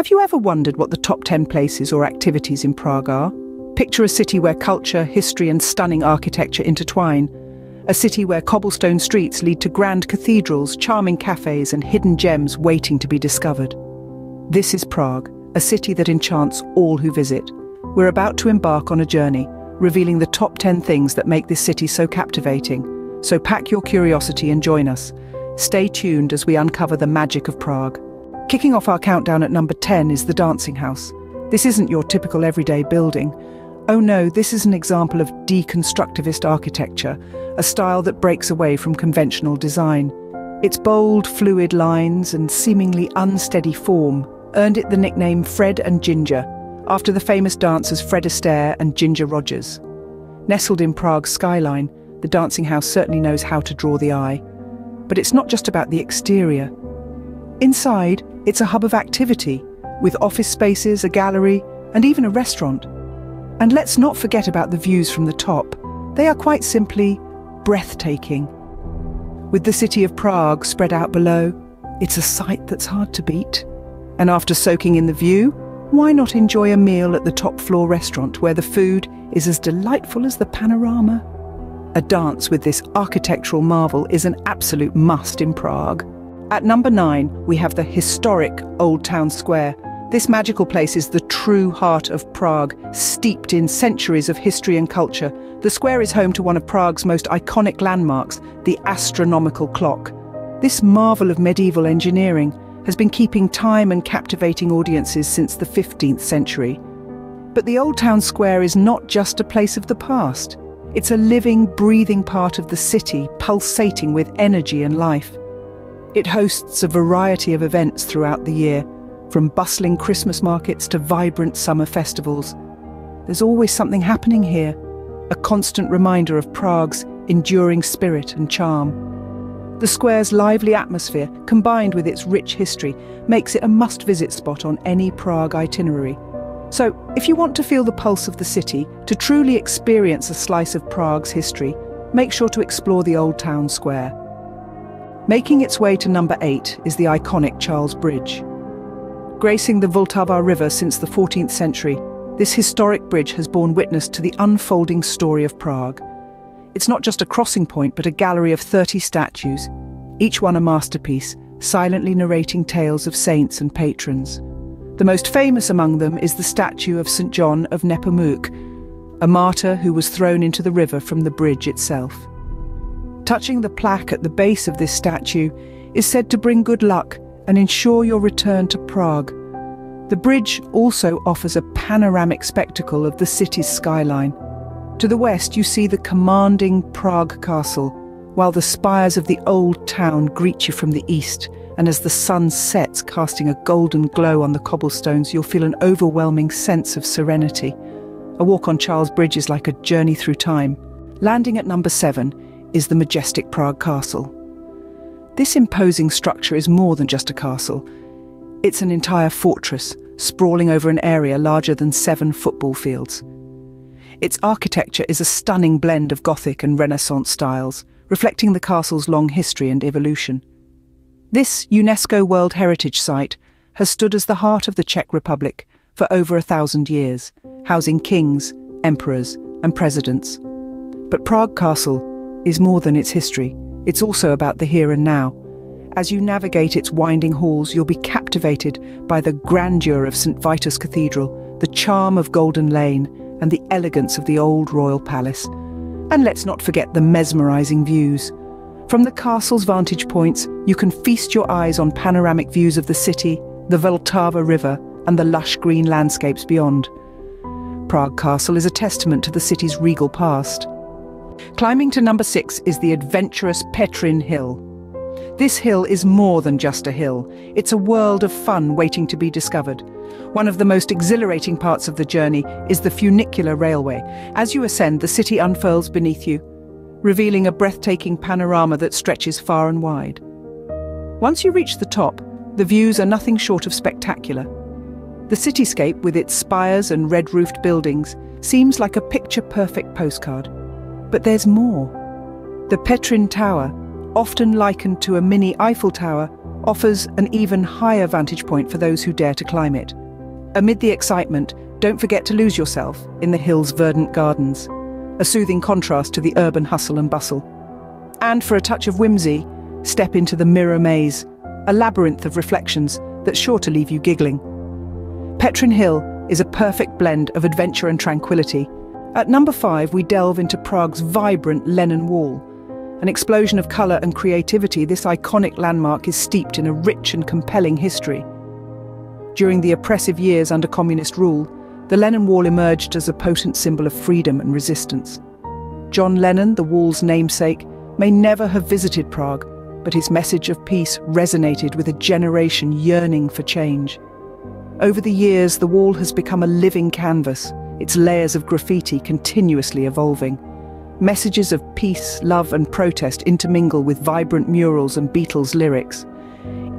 Have you ever wondered what the top 10 places or activities in Prague are? Picture a city where culture, history and stunning architecture intertwine. A city where cobblestone streets lead to grand cathedrals, charming cafes and hidden gems waiting to be discovered. This is Prague, a city that enchants all who visit. We're about to embark on a journey, revealing the top 10 things that make this city so captivating. So pack your curiosity and join us. Stay tuned as we uncover the magic of Prague. Kicking off our countdown at number 10 is the Dancing House. This isn't your typical everyday building. Oh no, this is an example of deconstructivist architecture, a style that breaks away from conventional design. Its bold, fluid lines and seemingly unsteady form earned it the nickname Fred and Ginger, after the famous dancers Fred Astaire and Ginger Rogers. Nestled in Prague's skyline, the dancing house certainly knows how to draw the eye. But it's not just about the exterior. Inside, it's a hub of activity, with office spaces, a gallery, and even a restaurant. And let's not forget about the views from the top. They are quite simply breathtaking. With the city of Prague spread out below, it's a sight that's hard to beat. And after soaking in the view, why not enjoy a meal at the top floor restaurant where the food is as delightful as the panorama? A dance with this architectural marvel is an absolute must in Prague. At number nine, we have the historic Old Town Square. This magical place is the true heart of Prague, steeped in centuries of history and culture. The square is home to one of Prague's most iconic landmarks, the astronomical clock. This marvel of medieval engineering has been keeping time and captivating audiences since the 15th century. But the Old Town Square is not just a place of the past. It's a living, breathing part of the city, pulsating with energy and life. It hosts a variety of events throughout the year, from bustling Christmas markets to vibrant summer festivals. There's always something happening here, a constant reminder of Prague's enduring spirit and charm. The square's lively atmosphere, combined with its rich history, makes it a must-visit spot on any Prague itinerary. So, if you want to feel the pulse of the city, to truly experience a slice of Prague's history, make sure to explore the Old Town Square. Making its way to number eight is the iconic Charles Bridge. Gracing the Vltava River since the 14th century, this historic bridge has borne witness to the unfolding story of Prague. It's not just a crossing point, but a gallery of 30 statues, each one a masterpiece, silently narrating tales of saints and patrons. The most famous among them is the statue of St. John of Nepomuk, a martyr who was thrown into the river from the bridge itself. Touching the plaque at the base of this statue is said to bring good luck and ensure your return to Prague. The bridge also offers a panoramic spectacle of the city's skyline. To the west, you see the commanding Prague castle, while the spires of the old town greet you from the east. And as the sun sets, casting a golden glow on the cobblestones, you'll feel an overwhelming sense of serenity. A walk on Charles Bridge is like a journey through time. Landing at number seven, is the majestic Prague Castle. This imposing structure is more than just a castle. It's an entire fortress, sprawling over an area larger than seven football fields. Its architecture is a stunning blend of Gothic and Renaissance styles, reflecting the castle's long history and evolution. This UNESCO World Heritage Site has stood as the heart of the Czech Republic for over a thousand years, housing kings, emperors, and presidents. But Prague Castle is more than its history, it's also about the here and now. As you navigate its winding halls, you'll be captivated by the grandeur of St. Vitus Cathedral, the charm of Golden Lane, and the elegance of the old royal palace. And let's not forget the mesmerising views. From the castle's vantage points, you can feast your eyes on panoramic views of the city, the Vltava River, and the lush green landscapes beyond. Prague Castle is a testament to the city's regal past. Climbing to number six is the adventurous Petrin Hill. This hill is more than just a hill. It's a world of fun waiting to be discovered. One of the most exhilarating parts of the journey is the funicular railway. As you ascend, the city unfurls beneath you, revealing a breathtaking panorama that stretches far and wide. Once you reach the top, the views are nothing short of spectacular. The cityscape, with its spires and red-roofed buildings, seems like a picture-perfect postcard. But there's more. The Petrin Tower, often likened to a mini Eiffel Tower, offers an even higher vantage point for those who dare to climb it. Amid the excitement, don't forget to lose yourself in the hill's verdant gardens, a soothing contrast to the urban hustle and bustle. And for a touch of whimsy, step into the mirror maze, a labyrinth of reflections that's sure to leave you giggling. Petrin Hill is a perfect blend of adventure and tranquility. At number five, we delve into Prague's vibrant Lennon Wall. An explosion of colour and creativity, this iconic landmark is steeped in a rich and compelling history. During the oppressive years under communist rule, the Lennon Wall emerged as a potent symbol of freedom and resistance. John Lennon, the wall's namesake, may never have visited Prague, but his message of peace resonated with a generation yearning for change. Over the years, the wall has become a living canvas, its layers of graffiti continuously evolving. Messages of peace, love and protest intermingle with vibrant murals and Beatles lyrics.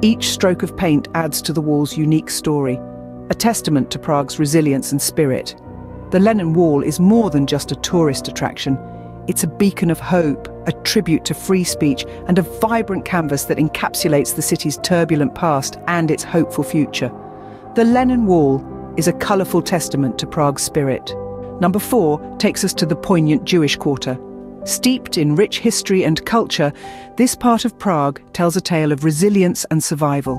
Each stroke of paint adds to the wall's unique story, a testament to Prague's resilience and spirit. The Lennon Wall is more than just a tourist attraction. It's a beacon of hope, a tribute to free speech, and a vibrant canvas that encapsulates the city's turbulent past and its hopeful future. The Lennon Wall is a colourful testament to Prague's spirit. Number four takes us to the poignant Jewish quarter. Steeped in rich history and culture, this part of Prague tells a tale of resilience and survival.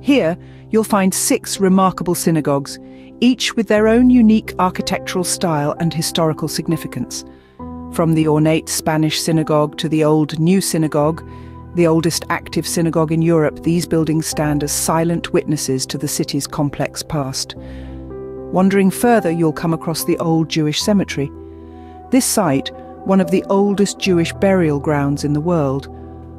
Here, you'll find six remarkable synagogues, each with their own unique architectural style and historical significance. From the ornate Spanish synagogue to the old New Synagogue, the oldest active synagogue in Europe, these buildings stand as silent witnesses to the city's complex past. Wandering further, you'll come across the old Jewish cemetery. This site, one of the oldest Jewish burial grounds in the world,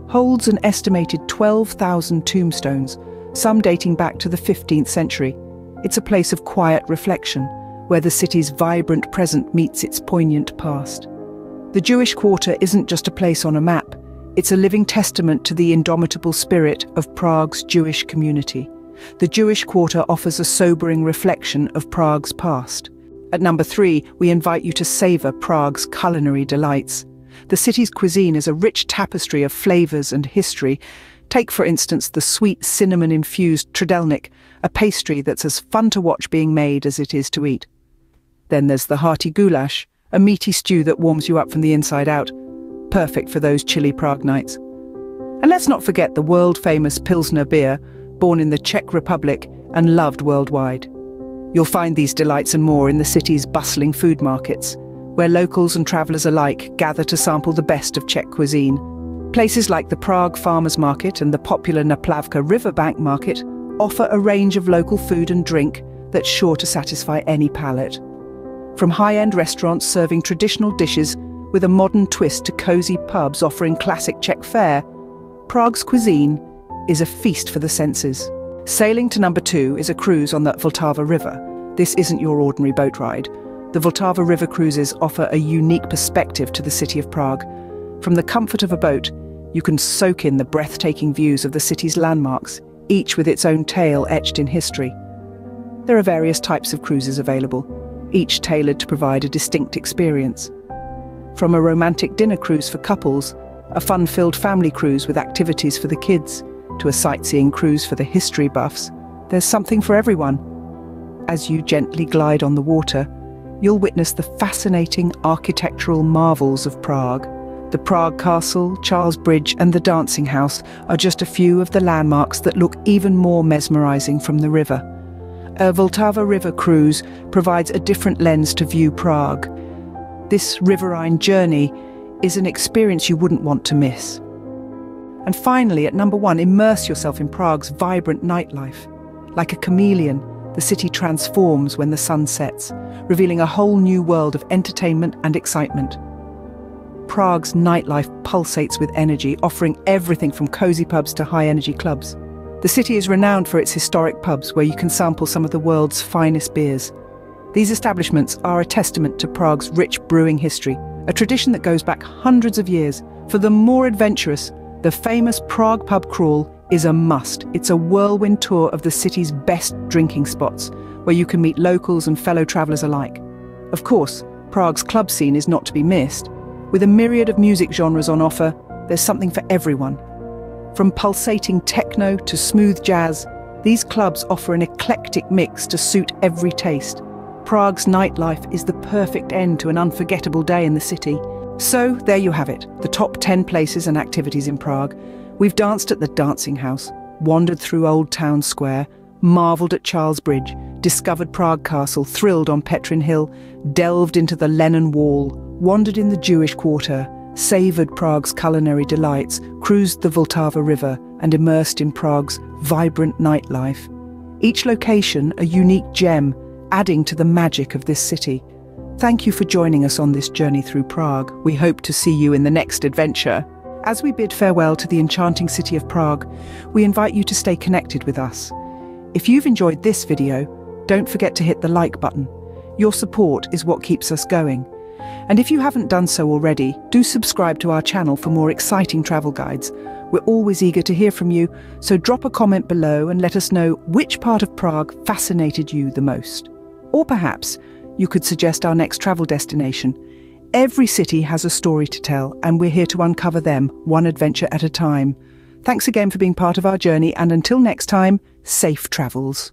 holds an estimated 12,000 tombstones, some dating back to the 15th century. It's a place of quiet reflection, where the city's vibrant present meets its poignant past. The Jewish Quarter isn't just a place on a map, it's a living testament to the indomitable spirit of Prague's Jewish community. The Jewish Quarter offers a sobering reflection of Prague's past. At number three, we invite you to savour Prague's culinary delights. The city's cuisine is a rich tapestry of flavours and history. Take, for instance, the sweet cinnamon-infused trdelnik, a pastry that's as fun to watch being made as it is to eat. Then there's the hearty goulash, a meaty stew that warms you up from the inside out, perfect for those chilly Prague nights. And let's not forget the world-famous Pilsner beer, born in the Czech Republic and loved worldwide. You'll find these delights and more in the city's bustling food markets, where locals and travellers alike gather to sample the best of Czech cuisine. Places like the Prague Farmers Market and the popular Naplavka Riverbank Market offer a range of local food and drink that's sure to satisfy any palate. From high-end restaurants serving traditional dishes with a modern twist to cosy pubs offering classic Czech fare, Prague's cuisine is a feast for the senses. Sailing to number two is a cruise on the Vltava River. This isn't your ordinary boat ride. The Vltava River cruises offer a unique perspective to the city of Prague. From the comfort of a boat, you can soak in the breathtaking views of the city's landmarks, each with its own tale etched in history. There are various types of cruises available, each tailored to provide a distinct experience. From a romantic dinner cruise for couples, a fun-filled family cruise with activities for the kids, to a sightseeing cruise for the history buffs, there's something for everyone. As you gently glide on the water, you'll witness the fascinating architectural marvels of Prague. The Prague Castle, Charles Bridge and the Dancing House are just a few of the landmarks that look even more mesmerising from the river. A Vltava River cruise provides a different lens to view Prague. This riverine journey is an experience you wouldn't want to miss. And finally, at number one, immerse yourself in Prague's vibrant nightlife. Like a chameleon, the city transforms when the sun sets, revealing a whole new world of entertainment and excitement. Prague's nightlife pulsates with energy, offering everything from cosy pubs to high-energy clubs. The city is renowned for its historic pubs where you can sample some of the world's finest beers. These establishments are a testament to Prague's rich brewing history, a tradition that goes back hundreds of years. For the more adventurous, the famous Prague pub crawl is a must. It's a whirlwind tour of the city's best drinking spots, where you can meet locals and fellow travellers alike. Of course, Prague's club scene is not to be missed. With a myriad of music genres on offer, there's something for everyone. From pulsating techno to smooth jazz, these clubs offer an eclectic mix to suit every taste. Prague's nightlife is the perfect end to an unforgettable day in the city. So, there you have it, the top 10 places and activities in Prague. We've danced at the Dancing House, wandered through Old Town Square, marvelled at Charles Bridge, discovered Prague Castle, thrilled on Petrin Hill, delved into the Lennon Wall, wandered in the Jewish Quarter, savoured Prague's culinary delights, cruised the Vltava River, and immersed in Prague's vibrant nightlife. Each location a unique gem, adding to the magic of this city. Thank you for joining us on this journey through Prague. We hope to see you in the next adventure. As we bid farewell to the enchanting city of Prague, we invite you to stay connected with us. If you've enjoyed this video, don't forget to hit the like button. Your support is what keeps us going. And if you haven't done so already, do subscribe to our channel for more exciting travel guides. We're always eager to hear from you, so drop a comment below and let us know which part of Prague fascinated you the most. Or perhaps you could suggest our next travel destination. Every city has a story to tell, and we're here to uncover them, one adventure at a time. Thanks again for being part of our journey, and until next time, safe travels.